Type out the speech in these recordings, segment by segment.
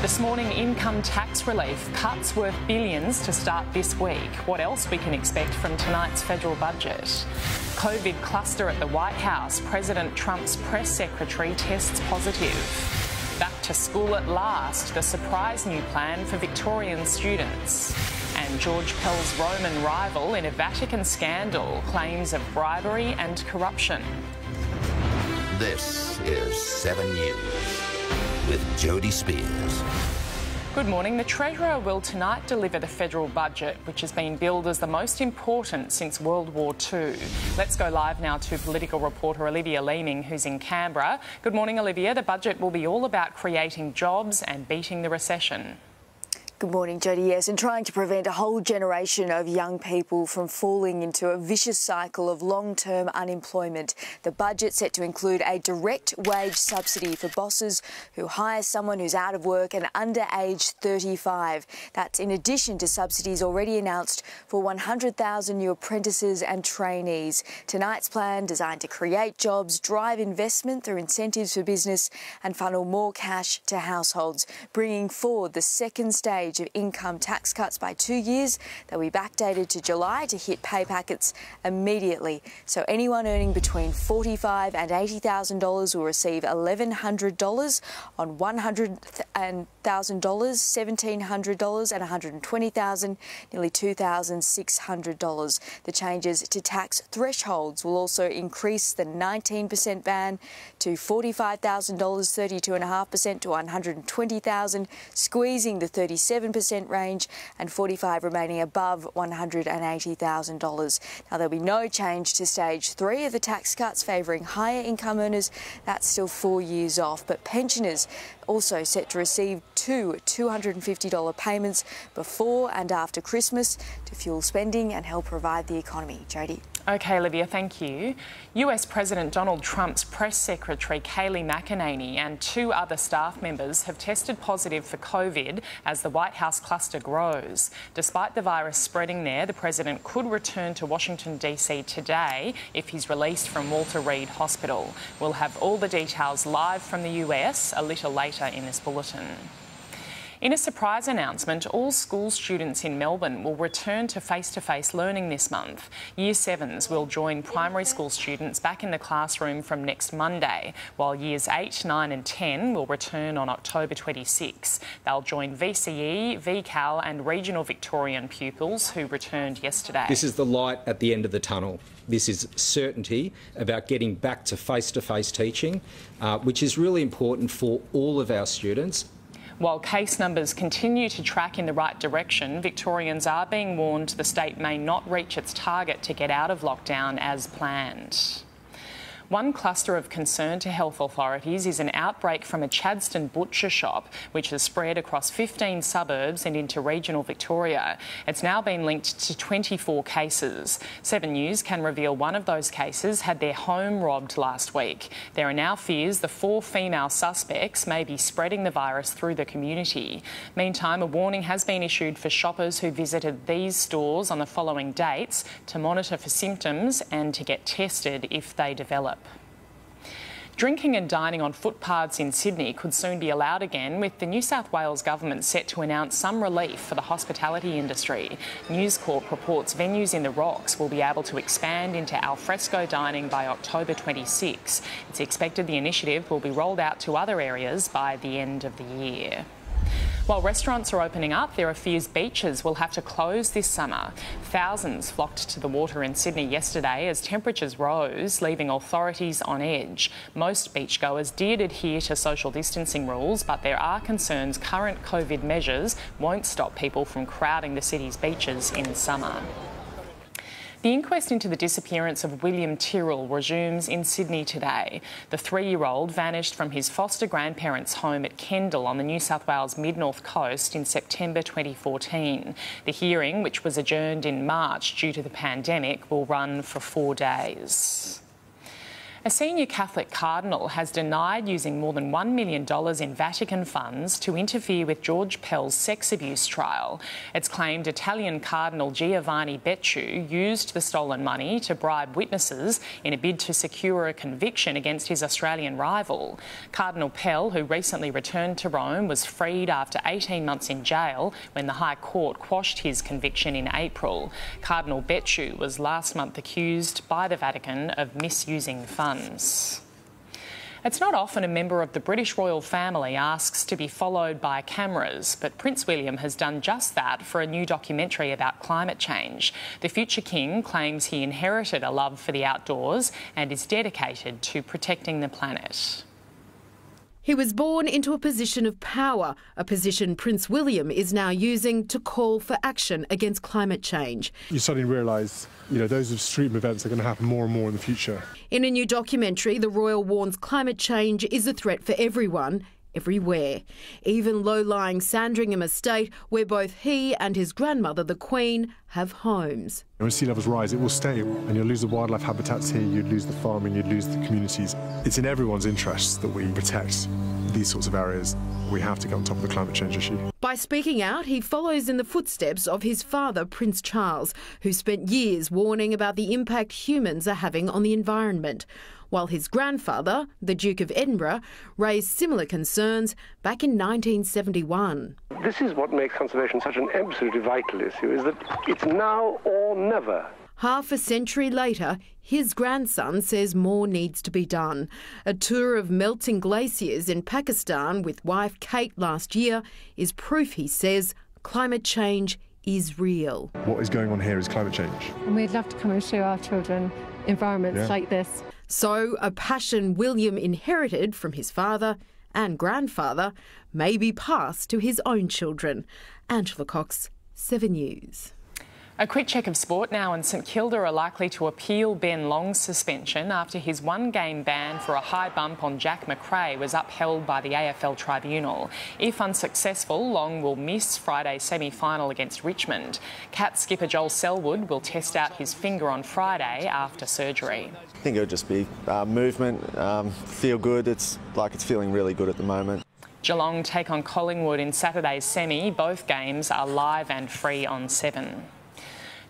This morning, income tax relief cuts worth billions to start this week. What else we can expect from tonight's federal budget? COVID cluster at the White House. President Trump's press secretary tests positive. Back to school at last. The surprise new plan for Victorian students. And George Pell's Roman rival in a Vatican scandal claims of bribery and corruption. This is 7 News with Jodie Speers. Good morning. The Treasurer will tonight deliver the federal budget, which has been billed as the most important since World War II. Let's go live now to political reporter Olivia Leeming, who's in Canberra. Good morning, Olivia. The budget will be all about creating jobs and beating the recession. Good morning, Jodie. Yes, and trying to prevent a whole generation of young people from falling into a vicious cycle of long term unemployment. The budget set to include a direct wage subsidy for bosses who hire someone who's out of work and under age 35. That's in addition to subsidies already announced for 100,000 new apprentices and trainees. Tonight's plan designed to create jobs, drive investment through incentives for business, and funnel more cash to households, bringing forward the second stage of income tax cuts by two years. They'll be backdated to July to hit pay packets immediately. So anyone earning between $45,000 and $80,000 will receive $1,100 on $100,000, $1,700 and $120,000, nearly $2,600. The changes to tax thresholds will also increase the 19% ban to $45,000, 32.5% to $120,000, squeezing the 37 7% range and 45 remaining above $180,000. Now, there'll be no change to stage three of the tax cuts favouring higher income earners. That's still four years off. But pensioners also set to receive two $250 payments before and after Christmas to fuel spending and help revive the economy. Jodie. Okay, Olivia, thank you. US President Donald Trump's press secretary, Kayleigh McEnany, and two other staff members have tested positive for COVID as the White House cluster grows. Despite the virus spreading there, the president could return to Washington, D.C. today if he's released from Walter Reed Hospital. We'll have all the details live from the US a little later in this bulletin. In a surprise announcement, all school students in Melbourne will return to face to face learning this month. Year 7s will join primary school students back in the classroom from next Monday, while Years 8, 9, and 10 will return on October 26. They'll join VCE, VCAL, and regional Victorian pupils who returned yesterday. This is the light at the end of the tunnel. This is certainty about getting back to face to face teaching, uh, which is really important for all of our students while case numbers continue to track in the right direction, Victorians are being warned the state may not reach its target to get out of lockdown as planned. One cluster of concern to health authorities is an outbreak from a Chadstone butcher shop, which has spread across 15 suburbs and into regional Victoria. It's now been linked to 24 cases. 7 News can reveal one of those cases had their home robbed last week. There are now fears the four female suspects may be spreading the virus through the community. Meantime, a warning has been issued for shoppers who visited these stores on the following dates to monitor for symptoms and to get tested if they develop. Drinking and dining on footpaths in Sydney could soon be allowed again, with the New South Wales government set to announce some relief for the hospitality industry. News Corp reports venues in the Rocks will be able to expand into alfresco dining by October 26. It's expected the initiative will be rolled out to other areas by the end of the year. While restaurants are opening up, there are fears beaches will have to close this summer. Thousands flocked to the water in Sydney yesterday as temperatures rose, leaving authorities on edge. Most beachgoers did adhere to social distancing rules, but there are concerns current COVID measures won't stop people from crowding the city's beaches in summer. The inquest into the disappearance of William Tyrrell resumes in Sydney today. The three year old vanished from his foster grandparents' home at Kendall on the New South Wales mid north coast in September 2014. The hearing, which was adjourned in March due to the pandemic, will run for four days. A senior Catholic cardinal has denied using more than $1 million in Vatican funds to interfere with George Pell's sex abuse trial. It's claimed Italian Cardinal Giovanni Becciu used the stolen money to bribe witnesses in a bid to secure a conviction against his Australian rival. Cardinal Pell, who recently returned to Rome, was freed after 18 months in jail when the High Court quashed his conviction in April. Cardinal Becciu was last month accused by the Vatican of misusing funds funds. It's not often a member of the British royal family asks to be followed by cameras, but Prince William has done just that for a new documentary about climate change. The future king claims he inherited a love for the outdoors and is dedicated to protecting the planet. He was born into a position of power, a position Prince William is now using to call for action against climate change. You suddenly realise, you know, those extreme events are going to happen more and more in the future. In a new documentary, the Royal warns climate change is a threat for everyone, everywhere. Even low lying Sandringham Estate, where both he and his grandmother, the Queen, have homes. When sea levels rise, it will stay, and you'll lose the wildlife habitats here, you'd lose the farming, you'd lose the communities. It's in everyone's interests that we protect these sorts of areas. We have to get on top of the climate change issue. By speaking out, he follows in the footsteps of his father, Prince Charles, who spent years warning about the impact humans are having on the environment while his grandfather, the Duke of Edinburgh, raised similar concerns back in 1971. This is what makes conservation such an absolutely vital issue, is that it's now or never. Half a century later, his grandson says more needs to be done. A tour of melting glaciers in Pakistan with wife Kate last year is proof, he says, climate change is real. What is going on here is climate change. And we'd love to come and show our children environments yeah. like this. So, a passion William inherited from his father and grandfather may be passed to his own children. Angela Cox, 7 News. A quick check of sport now, and St Kilda are likely to appeal Ben Long's suspension after his one game ban for a high bump on Jack Macrae was upheld by the AFL Tribunal. If unsuccessful, Long will miss Friday's semi final against Richmond. Cat skipper Joel Selwood will test out his finger on Friday after surgery. I think it'll just be uh, movement, um, feel good. It's like it's feeling really good at the moment. Geelong take on Collingwood in Saturday's semi. Both games are live and free on 7.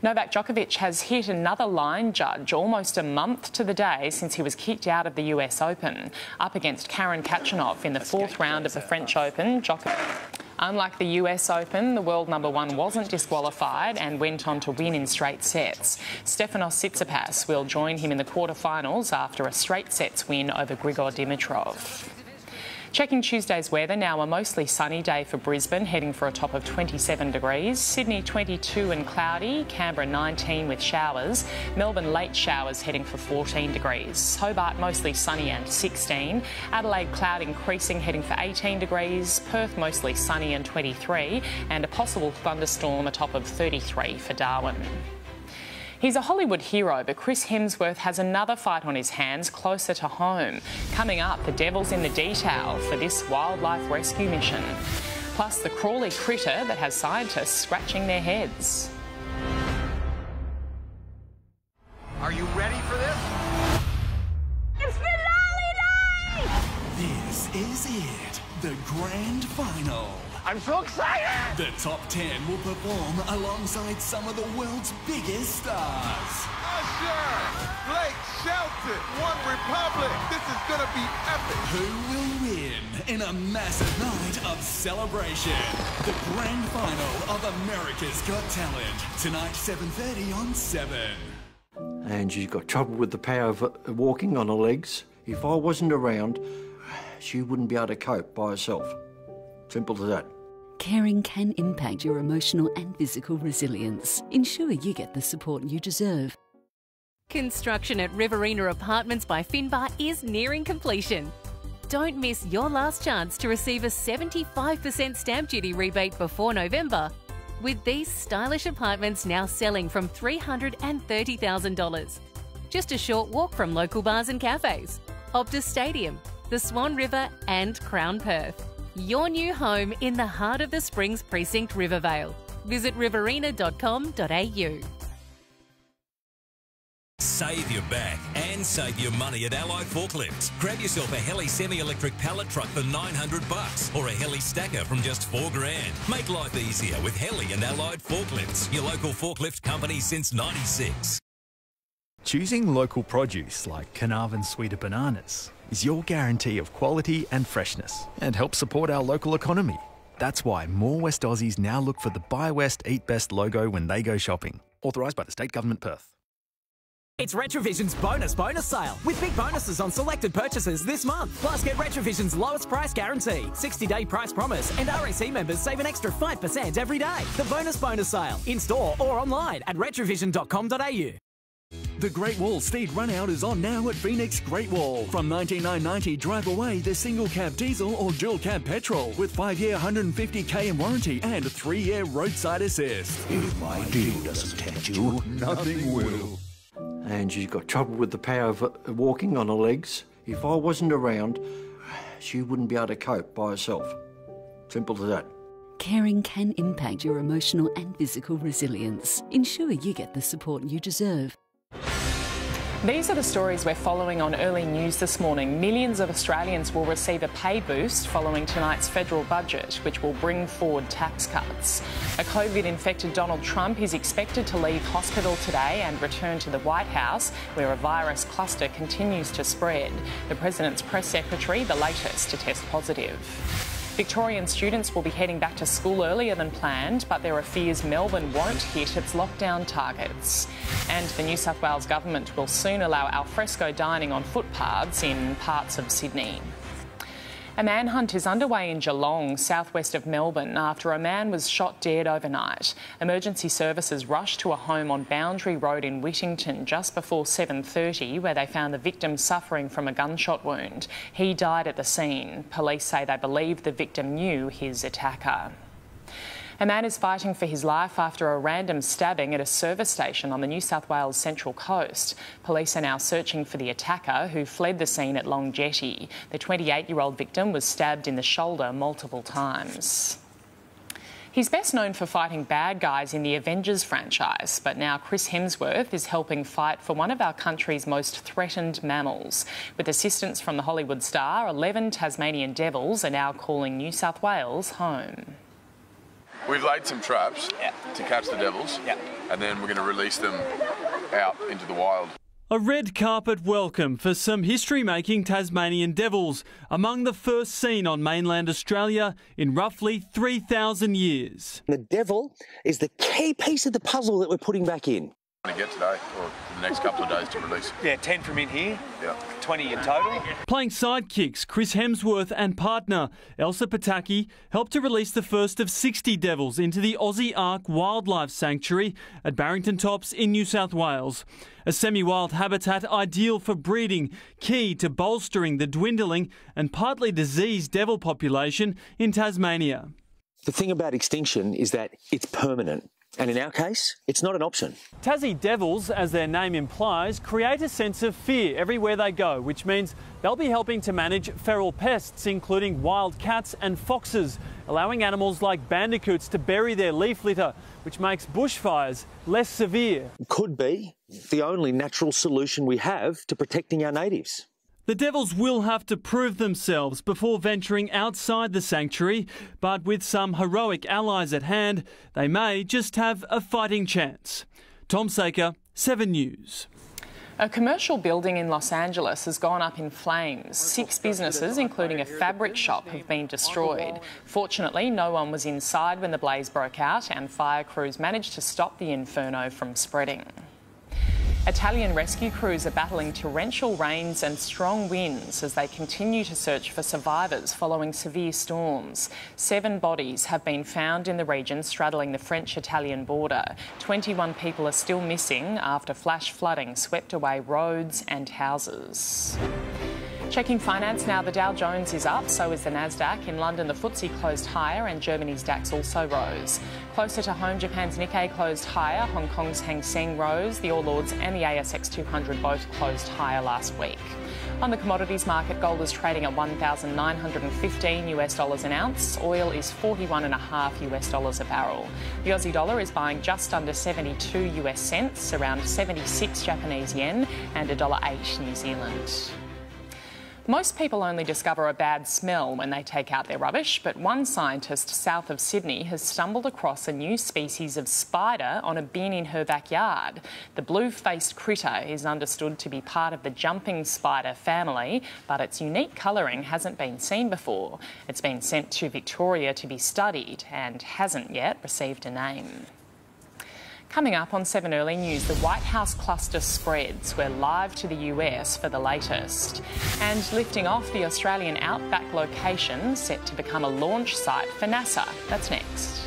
Novak Djokovic has hit another line judge almost a month to the day since he was kicked out of the US Open. Up against Karen Khachanov in the fourth round of the French Open, Djokovic. Unlike the US Open, the world number one wasn't disqualified and went on to win in straight sets. Stefanos Tsitsipas will join him in the quarterfinals after a straight sets win over Grigor Dimitrov. Checking Tuesday's weather now, a mostly sunny day for Brisbane, heading for a top of 27 degrees. Sydney 22 and cloudy, Canberra 19 with showers, Melbourne late showers heading for 14 degrees. Hobart mostly sunny and 16, Adelaide cloud increasing heading for 18 degrees, Perth mostly sunny and 23, and a possible thunderstorm a top of 33 for Darwin. He's a Hollywood hero, but Chris Hemsworth has another fight on his hands closer to home. Coming up, the devil's in the detail for this wildlife rescue mission. Plus, the crawly critter that has scientists scratching their heads. The top 10 will perform alongside some of the world's biggest stars. Usher, Blake Shelton, One Republic. This is gonna be epic. Who will win in a massive night of celebration? The grand final of America's Got Talent. Tonight, 7.30 on 7. And she's got trouble with the power of uh, walking on her legs. If I wasn't around, she wouldn't be able to cope by herself. Simple as that. Caring can impact your emotional and physical resilience. Ensure you get the support you deserve. Construction at Riverina Apartments by Finbar is nearing completion. Don't miss your last chance to receive a 75% stamp duty rebate before November. With these stylish apartments now selling from $330,000. Just a short walk from local bars and cafes, Optus Stadium, the Swan River, and Crown Perth. Your new home in the heart of the Springs Precinct Rivervale. Visit riverina.com.au. Save your back and save your money at Allied Forklifts. Grab yourself a Heli semi-electric pallet truck for 900 bucks or a Heli stacker from just 4 grand. Make life easier with Heli and Allied Forklifts, your local forklift company since 96. Choosing local produce like Carnarvon Sweeter Bananas is your guarantee of quality and freshness and help support our local economy. That's why more West Aussies now look for the Buy West Eat Best logo when they go shopping. Authorised by the State Government Perth. It's Retravision's bonus bonus sale with big bonuses on selected purchases this month. Plus, get Retravision's lowest price guarantee, 60 day price promise, and RAC members save an extra 5% every day. The bonus bonus sale in store or online at retravision.com.au. The Great Wall Speed Runout is on now at Phoenix Great Wall. From 19990 drive away the single cab diesel or dual cab petrol with 5 year 150k in warranty and 3 year roadside assist. If my deal doesn't tempt you, nothing will. And she's got trouble with the power of uh, walking on her legs. If I wasn't around, she wouldn't be able to cope by herself. Simple as that. Caring can impact your emotional and physical resilience. Ensure you get the support you deserve. These are the stories we're following on early news this morning. Millions of Australians will receive a pay boost following tonight's federal budget, which will bring forward tax cuts. A COVID infected Donald Trump is expected to leave hospital today and return to the White House, where a virus cluster continues to spread. The president's press secretary, the latest to test positive. Victorian students will be heading back to school earlier than planned, but there are fears Melbourne won't hit its lockdown targets. And the New South Wales government will soon allow alfresco dining on footpaths in parts of Sydney. A manhunt is underway in Geelong, southwest of Melbourne, after a man was shot dead overnight. Emergency services rushed to a home on Boundary Road in Whittington just before 7:30, where they found the victim suffering from a gunshot wound. He died at the scene. Police say they believe the victim knew his attacker. A man is fighting for his life after a random stabbing at a service station on the New South Wales Central Coast. Police are now searching for the attacker who fled the scene at Long Jetty. The 28 year old victim was stabbed in the shoulder multiple times. He's best known for fighting bad guys in the Avengers franchise, but now Chris Hemsworth is helping fight for one of our country's most threatened mammals. With assistance from the Hollywood star, 11 Tasmanian devils are now calling New South Wales home. We've laid some traps to catch the devils, and then we're going to release them out into the wild. A red carpet welcome for some history making Tasmanian devils, among the first seen on mainland Australia in roughly 3,000 years. The devil is the key piece of the puzzle that we're putting back in. Going to get today, or the next couple of days to release. Yeah, 10 from in here, Yeah. 20 in total. Playing sidekicks, Chris Hemsworth and partner Elsa Pataky helped to release the first of 60 devils into the Aussie Ark Wildlife Sanctuary at Barrington Tops in New South Wales. A semi wild habitat ideal for breeding, key to bolstering the dwindling and partly diseased devil population in Tasmania. The thing about extinction is that it's permanent. And in our case, it's not an option. Tassie Devils, as their name implies, create a sense of fear everywhere they go, which means they'll be helping to manage feral pests, including wild cats and foxes, allowing animals like bandicoots to bury their leaf litter, which makes bushfires less severe. Could be the only natural solution we have to protecting our natives. The Devils will have to prove themselves before venturing outside the sanctuary, but with some heroic allies at hand, they may just have a fighting chance. Tom Saker, 7 News. A commercial building in Los Angeles has gone up in flames. Six businesses, including a fabric shop, have been destroyed. Fortunately, no one was inside when the blaze broke out, and fire crews managed to stop the inferno from spreading. Italian rescue crews are battling torrential rains and strong winds as they continue to search for survivors following severe storms. Seven bodies have been found in the region straddling the French Italian border. 21 people are still missing after flash flooding swept away roads and houses. Checking finance now, the Dow Jones is up, so is the Nasdaq. In London, the FTSE closed higher and Germany's DAX also rose. Closer to home, Japan's Nikkei closed higher, Hong Kong's Hang Seng rose, the All Ords and the ASX 200 both closed higher last week. On the commodities market, gold is trading at 1,915 US dollars an ounce. Oil is 41 and a half US dollars a barrel. The Aussie dollar is buying just under 72 US cents, around 76 Japanese yen, and $1.08 New Zealand. Most people only discover a bad smell when they take out their rubbish, but one scientist south of Sydney has stumbled across a new species of spider on a bin in her backyard. The blue faced critter is understood to be part of the jumping spider family, but its unique colouring hasn't been seen before. It's been sent to Victoria to be studied and hasn't yet received a name. Coming up on 7 Early News, the White House cluster spreads. We're live to the US for the latest. And lifting off the Australian outback location set to become a launch site for NASA. That's next.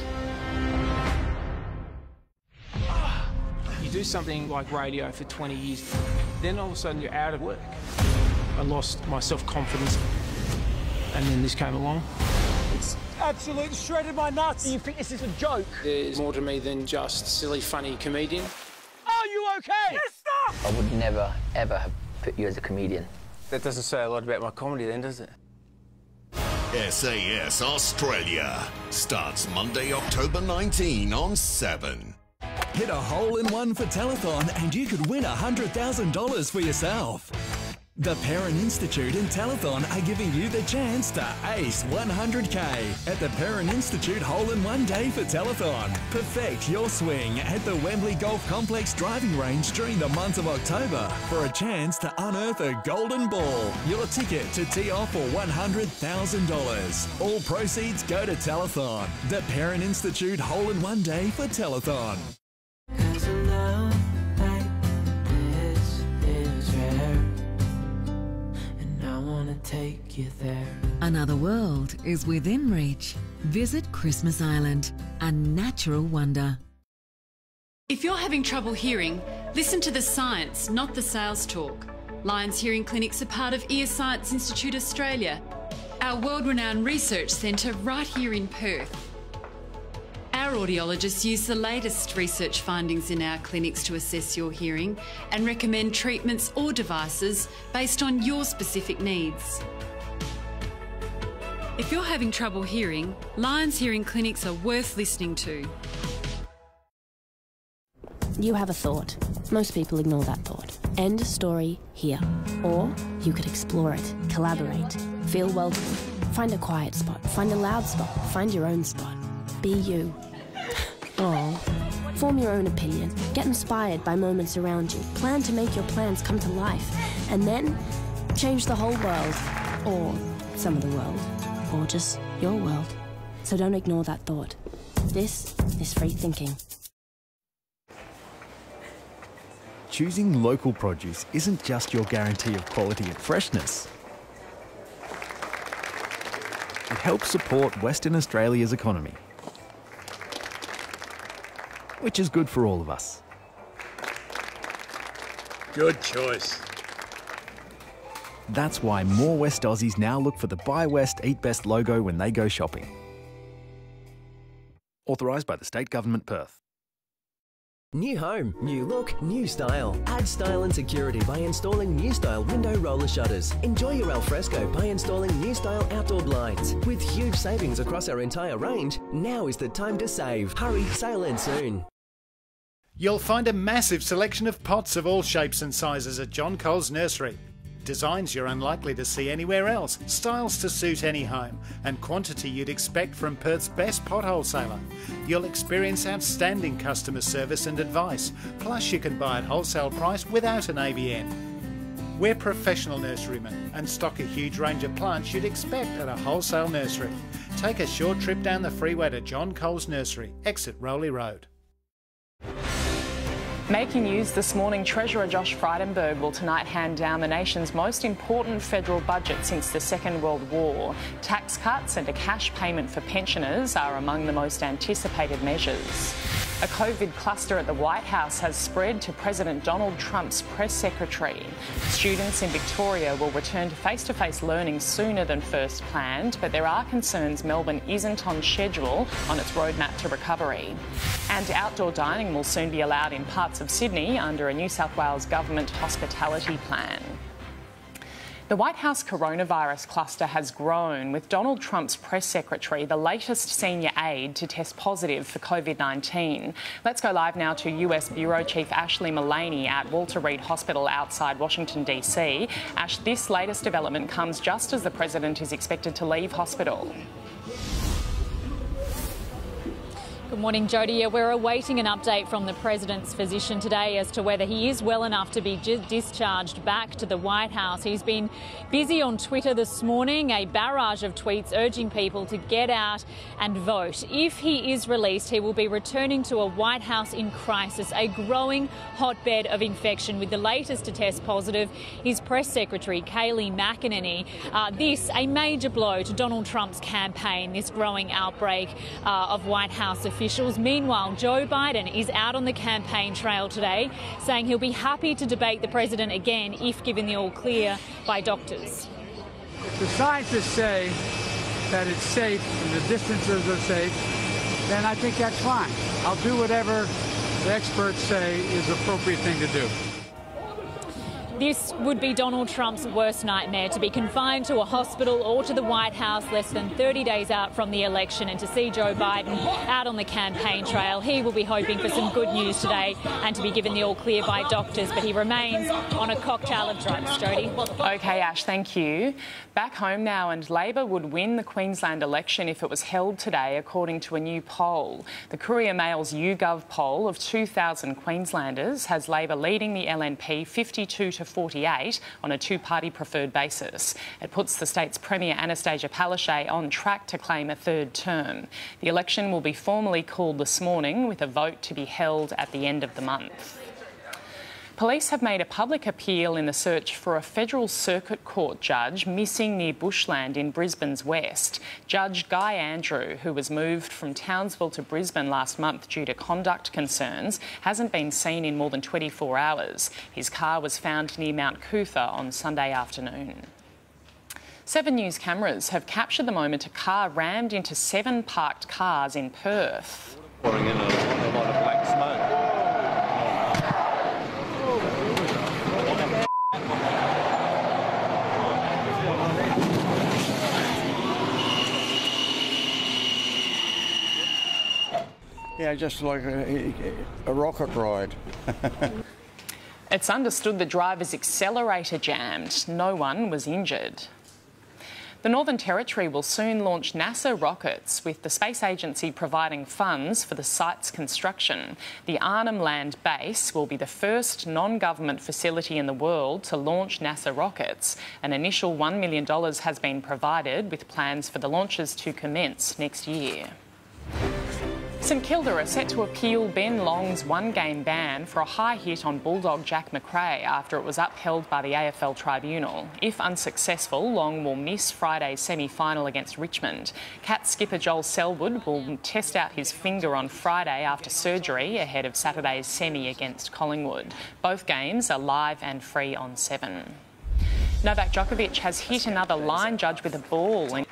You do something like radio for 20 years, then all of a sudden you're out of work. I lost my self confidence, and then this came along. It's absolutely shredded my nuts. You think this is a joke? There's more to me than just silly, funny comedian. Are you okay? Yes, stop! I would never, ever have put you as a comedian. That doesn't say a lot about my comedy, then, does it? SAS Australia starts Monday, October 19 on 7. Hit a hole in one for telethon and you could win $100,000 for yourself. The Perkins Institute and Telethon are giving you the chance to ace 100k at the Perkins Institute Hole in One Day for Telethon. Perfect your swing at the Wembley Golf Complex driving range during the month of October for a chance to unearth a golden ball. Your ticket to tee off for $100,000. All proceeds go to Telethon. The Perkins Institute Hole in One Day for Telethon. Take you there. Another world is within reach. Visit Christmas Island, a natural wonder. If you're having trouble hearing, listen to the science, not the sales talk. Lions Hearing Clinics are part of Ear Science Institute Australia, our world renowned research centre right here in Perth. Our audiologists use the latest research findings in our clinics to assess your hearing and recommend treatments or devices based on your specific needs. If you're having trouble hearing, Lions Hearing Clinics are worth listening to. You have a thought. Most people ignore that thought. End story here. Or you could explore it, collaborate, feel welcome, find a quiet spot, find a loud spot, find your own spot. Be you. Oh. Form your own opinion. Get inspired by moments around you. Plan to make your plans come to life. And then change the whole world. Or some of the world. Or just your world. So don't ignore that thought. This is free thinking. Choosing local produce isn't just your guarantee of quality and freshness. It helps support Western Australia's economy which is good for all of us. Good choice. That's why more West Aussies now look for the Buy West Eat Best logo when they go shopping. Authorised by the State Government Perth. New home, new look, new style. Add style and security by installing new style window roller shutters. Enjoy your alfresco by installing new style outdoor blinds. With huge savings across our entire range, now is the time to save. Hurry, sale ends soon. You'll find a massive selection of pots of all shapes and sizes at John Cole's Nursery. Designs you're unlikely to see anywhere else, styles to suit any home, and quantity you'd expect from Perth's best pot wholesaler. You'll experience outstanding customer service and advice, plus you can buy at wholesale price without an ABN. We're professional nurserymen and stock a huge range of plants you'd expect at a wholesale nursery. Take a short trip down the freeway to John Cole's Nursery, exit Rowley Road. Making news this morning, Treasurer Josh Frydenberg will tonight hand down the nation's most important federal budget since the Second World War. Tax cuts and a cash payment for pensioners are among the most anticipated measures. A COVID cluster at the White House has spread to President Donald Trump's press secretary. Students in Victoria will return to face to face learning sooner than first planned, but there are concerns Melbourne isn't on schedule on its roadmap to recovery. And outdoor dining will soon be allowed in parts of Sydney under a New South Wales Government hospitality plan. The White House coronavirus cluster has grown, with Donald Trump's press secretary the latest senior aide to test positive for COVID 19. Let's go live now to US Bureau Chief Ashlee Mullany at Walter Reed Hospital outside Washington, D.C. Ash, this latest development comes just as the president is expected to leave hospital. Good morning, Jodie. We're awaiting an update from the President's physician today as to whether he is well enough to be discharged back to the White House. He's been busy on Twitter this morning, a barrage of tweets urging people to get out and vote. If he is released, he will be returning to a White House in crisis, a growing hotbed of infection, with the latest to test positive his press secretary, Kayleigh McEnany. Uh, this, a major blow to Donald Trump's campaign, this growing outbreak uh, of White House officials. Meanwhile, Joe Biden is out on the campaign trail today, saying he'll be happy to debate the president again if given the all clear by doctors. The scientists say that it's safe and the distances are safe, then I think that's fine. I'll do whatever the experts say is the appropriate thing to do. This would be Donald Trump's worst nightmare to be confined to a hospital or to the White House less than 30 days out from the election and to see Joe Biden out on the campaign trail. He will be hoping for some good news today and to be given the all clear by doctors, but he remains on a cocktail of drugs. Jodie. Okay, Ash, thank you. Back home now, and Labor would win the Queensland election if it was held today, according to a new poll. The Courier Mail's YouGov poll of 2,000 Queenslanders has Labor leading the LNP 52 to 48 on a two party preferred basis. It puts the state's Premier Annastacia Palaszczuk on track to claim a third term. The election will be formally called this morning with a vote to be held at the end of the month. Police have made a public appeal in the search for a federal circuit court judge missing near Bushland in Brisbane's west. Judge Guy Andrew, who was moved from Townsville to Brisbane last month due to conduct concerns, hasn't been seen in more than 24 hours. His car was found near Mount Coot-tha on Sunday afternoon. Seven News cameras have captured the moment a car rammed into seven parked cars in Perth. Pouring in a, a lot of black smoke. Yeah, just like a, a rocket ride. it's understood the driver's accelerator jammed. No one was injured. The Northern Territory will soon launch NASA rockets, with the Space Agency providing funds for the site's construction. The Arnhem Land base will be the first non government facility in the world to launch NASA rockets. An initial $1 million has been provided, with plans for the launches to commence next year. St Kilda are set to appeal Ben Long's one game ban for a high hit on Bulldog Jack Macrae after it was upheld by the AFL Tribunal. If unsuccessful, Long will miss Friday's semi final against Richmond. Cat skipper Joel Selwood will test out his finger on Friday after surgery ahead of Saturday's semi against Collingwood. Both games are live and free on 7. Novak Djokovic has hit another line judge with a ball.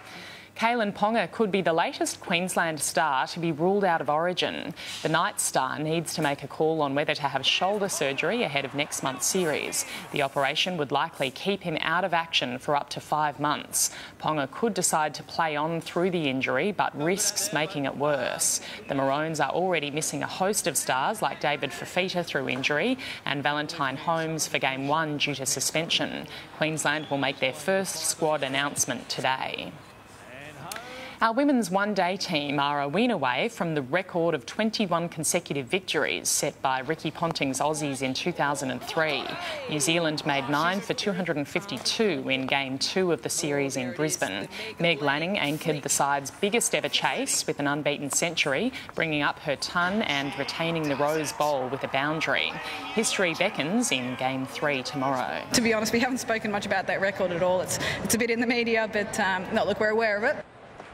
Kalyn Ponga could be the latest Queensland star to be ruled out of origin. The Knights star needs to make a call on whether to have shoulder surgery ahead of next month's series. The operation would likely keep him out of action for up to five months. Ponga could decide to play on through the injury, but risks making it worse. The Maroons are already missing a host of stars like David Fifita through injury and Valentine Holmes for game one due to suspension. Queensland will make their first squad announcement today. Our women's one day team are a win away from the record of 21 consecutive victories set by Ricky Ponting's Aussies in 2003. New Zealand made nine for 252 in game two of the series in Brisbane. Meg Lanning anchored the side's biggest ever chase with an unbeaten century, bringing up her ton and retaining the Rose Bowl with a boundary. History beckons in game three tomorrow. To be honest, we haven't spoken much about that record at all. It's, it's a bit in the media, but um, no, look, we're aware of it.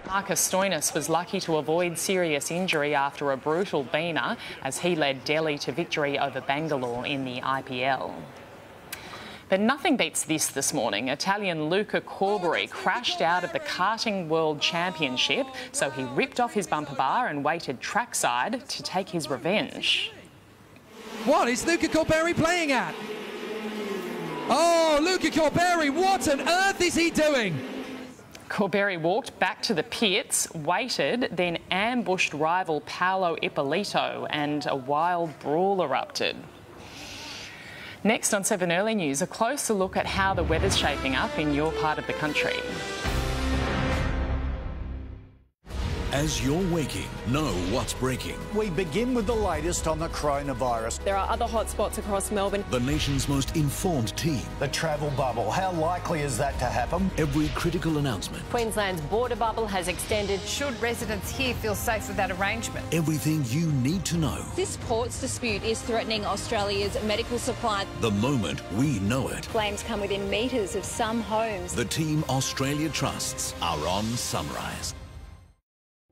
Marcus Stoinis was lucky to avoid serious injury after a brutal beamer as he led Delhi to victory over Bangalore in the IPL. But nothing beats this this morning. Italian Luca Corberi crashed out of the Karting World Championship, so he ripped off his bumper bar and waited trackside to take his revenge. What is Luca Corberi playing at? Oh, Luca Corberi, what on earth is he doing? Corberi walked back to the pits, waited, then ambushed rival Paolo Ippolito, and a wild brawl erupted. Next on 7 Early News, a closer look at how the weather's shaping up in your part of the country. As you're waking, know what's breaking. We begin with the latest on the coronavirus. There are other hotspots across Melbourne. The nation's most informed team. The travel bubble. How likely is that to happen? Every critical announcement. Queensland's border bubble has extended. Should residents here feel safe with that arrangement? Everything you need to know. This ports dispute is threatening Australia's medical supply. The moment we know it. Flames come within metres of some homes. The team Australia trusts are on Sunrise.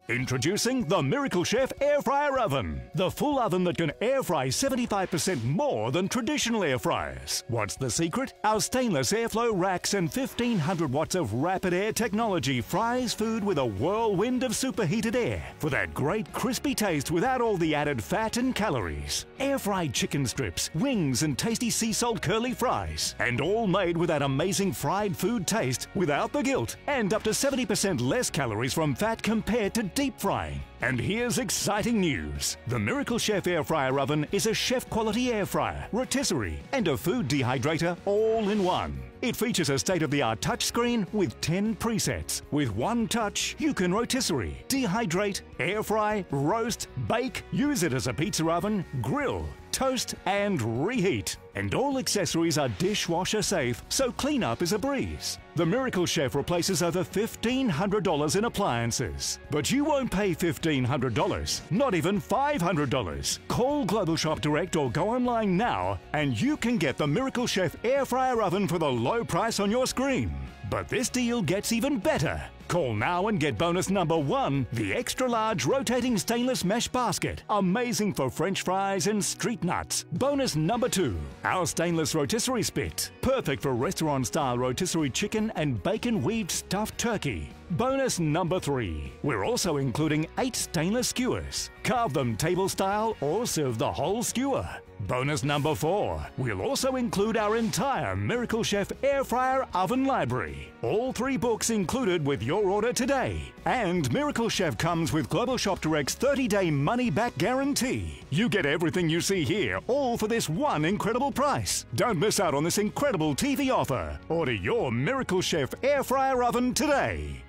Introducing the Miracle Chef Air Fryer Oven. The full oven that can air fry 75% more than traditional air fryers. What's the secret? Our stainless airflow racks and 1500 watts of rapid air technology fries food with a whirlwind of superheated air for that great crispy taste without all the added fat and calories. Air fried chicken strips, wings, and tasty sea salt curly fries. And all made with that amazing fried food taste without the guilt and up to 70% less calories from fat compared to deep frying. And here's exciting news. The Miracle Chef Air Fryer Oven is a chef quality air fryer, rotisserie, and a food dehydrator all in one. It features a state of the art touchscreen with 10 presets. With one touch, you can rotisserie, dehydrate, air fry, roast, bake, use it as a pizza oven, grill, toast, and reheat. And all accessories are dishwasher safe, so cleanup is a breeze. The Miracle Chef replaces over $1,500 in appliances. But you won't pay $1,500, not even $500. Call Global Shop Direct or go online now, and you can get the Miracle Chef Air Fryer Oven for the low price on your screen. But this deal gets even better. Call now and get bonus number one the extra large rotating stainless mesh basket. Amazing for French fries and street nuts. Bonus number two our stainless rotisserie spit. Perfect for restaurant style rotisserie chicken and bacon weaved stuffed turkey. Bonus number three. We're also including eight stainless skewers. Carve them table style or serve the whole skewer. Bonus number four. We'll also include our entire Miracle Chef Air Fryer Oven Library. All three books included with your order today. And Miracle Chef comes with Global Shop Direct's 30 day money back guarantee. You get everything you see here, all for this one incredible price. Don't miss out on this incredible TV offer. Order your Miracle Chef Air Fryer Oven today.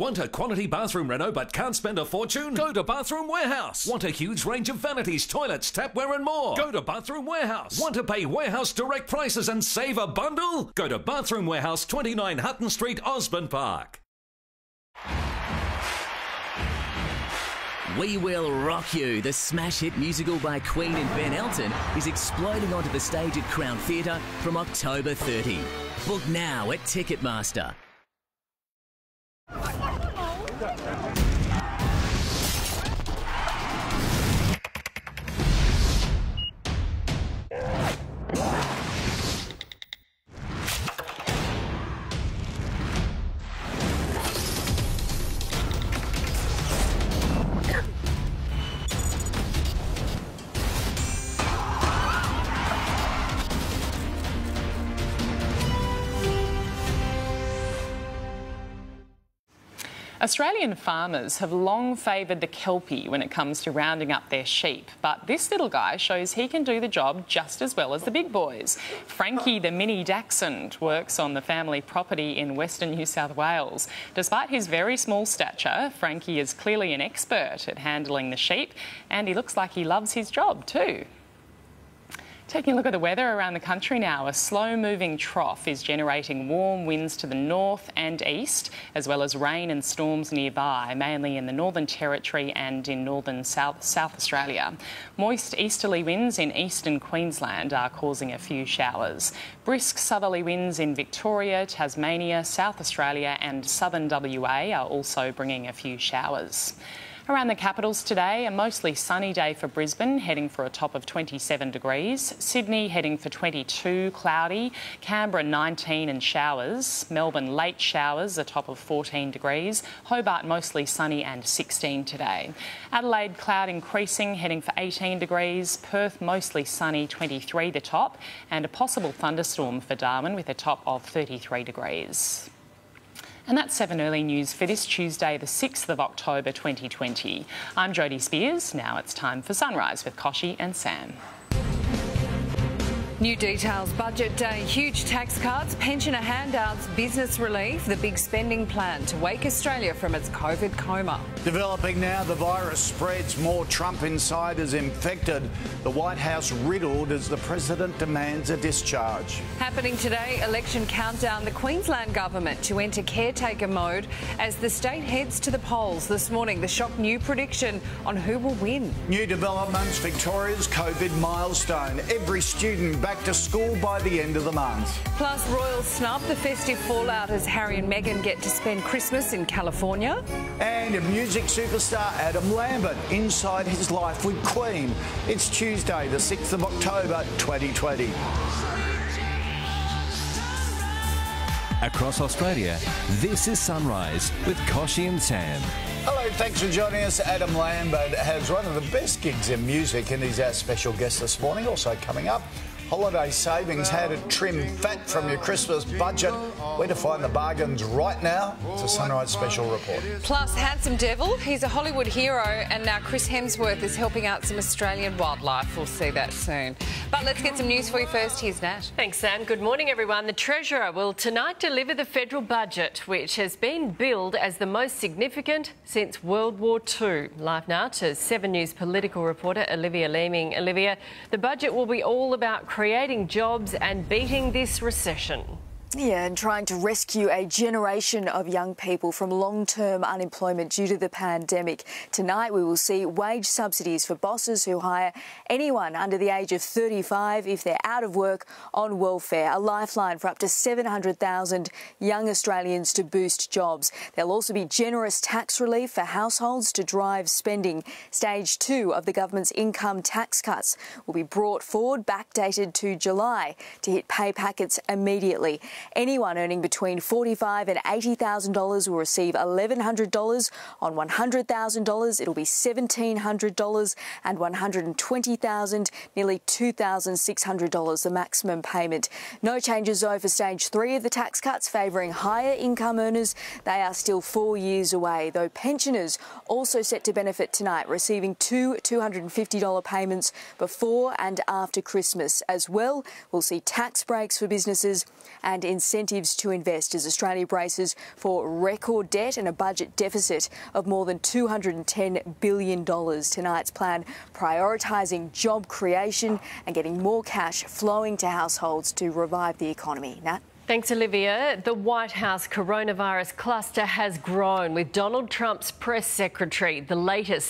Want a quality bathroom reno but can't spend a fortune? Go to Bathroom Warehouse. Want a huge range of vanities, toilets, tapware and more? Go to Bathroom Warehouse. Want to pay warehouse direct prices and save a bundle? Go to Bathroom Warehouse, 29 Hutton Street, Osborne Park. We Will Rock You, the smash hit musical by Queen and Ben Elton, is exploding onto the stage at Crown Theatre from October 30. Book now at Ticketmaster. Australian farmers have long favoured the Kelpie when it comes to rounding up their sheep, but this little guy shows he can do the job just as well as the big boys. Frankie the Mini Dachshund works on the family property in Western New South Wales. Despite his very small stature, Frankie is clearly an expert at handling the sheep, and he looks like he loves his job too. Taking a look at the weather around the country now, a slow moving trough is generating warm winds to the north and east, as well as rain and storms nearby, mainly in the Northern Territory and in northern South, South Australia. Moist easterly winds in eastern Queensland are causing a few showers. Brisk southerly winds in Victoria, Tasmania, South Australia, and southern WA are also bringing a few showers. Around the capitals today, a mostly sunny day for Brisbane, heading for a top of 27 degrees. Sydney heading for 22, cloudy. Canberra 19 and showers. Melbourne late showers, a top of 14 degrees. Hobart mostly sunny and 16 today. Adelaide cloud increasing, heading for 18 degrees. Perth mostly sunny, 23 the top. And a possible thunderstorm for Darwin with a top of 33 degrees. And that's 7 Early News for this Tuesday, the 6th of October 2020. I'm Jodie Speers. Now it's time for Sunrise with Kochie and Sam. New details, budget day, huge tax cuts, pensioner handouts, business relief, the big spending plan to wake Australia from its COVID coma. Developing now, the virus spreads, more Trump insiders infected, the White House riddled as the president demands a discharge. Happening today, election countdown, the Queensland government to enter caretaker mode as the state heads to the polls. This morning, the shock new prediction on who will win. New developments, Victoria's COVID milestone. Every student back back to school by the end of the month. Plus, royal snub, the festive fallout as Harry and Meghan get to spend Christmas in California. And a music superstar Adam Lambert inside his life with Queen. It's Tuesday, the 6th of October, 2020. Across Australia, this is Sunrise with Kochie and Sam. Hello, thanks for joining us. Adam Lambert has one of the best gigs in music, and he's our special guest this morning. Also coming up, Holiday savings, how to trim fat from your Christmas budget, where to find the bargains right now. It's a Sunrise Special report. Plus, Handsome Devil, he's a Hollywood hero, and now Chris Hemsworth is helping out some Australian wildlife. We'll see that soon. But let's get some news for you first. Here's Nat. Thanks, Sam. Good morning, everyone. The Treasurer will tonight deliver the federal budget, which has been billed as the most significant since World War II. Live now to 7 News political reporter Olivia Leeming. Olivia, the budget will be all about creating jobs and beating this recession. Yeah, and trying to rescue a generation of young people from long term unemployment due to the pandemic. Tonight, we will see wage subsidies for bosses who hire anyone under the age of 35 if they're out of work on welfare, a lifeline for up to 700,000 young Australians to boost jobs. There'll also be generous tax relief for households to drive spending. Stage two of the government's income tax cuts will be brought forward, backdated to July, to hit pay packets immediately. Anyone earning between 45 and $80,000 will receive $1,100. On $100,000, it'll be $1,700 and 120,000, nearly $2,600, the maximum payment. No changes though for stage three of the tax cuts favouring higher income earners. They are still four years away, though pensioners also set to benefit tonight, receiving two $250 payments before and after Christmas. As well, we'll see tax breaks for businesses and incentives to invest as Australia braces for record debt and a budget deficit of more than $210 billion. Tonight's plan prioritising job creation and getting more cash flowing to households to revive the economy. Nat? Thanks, Olivia. The White House coronavirus cluster has grown with Donald Trump's press secretary, the latest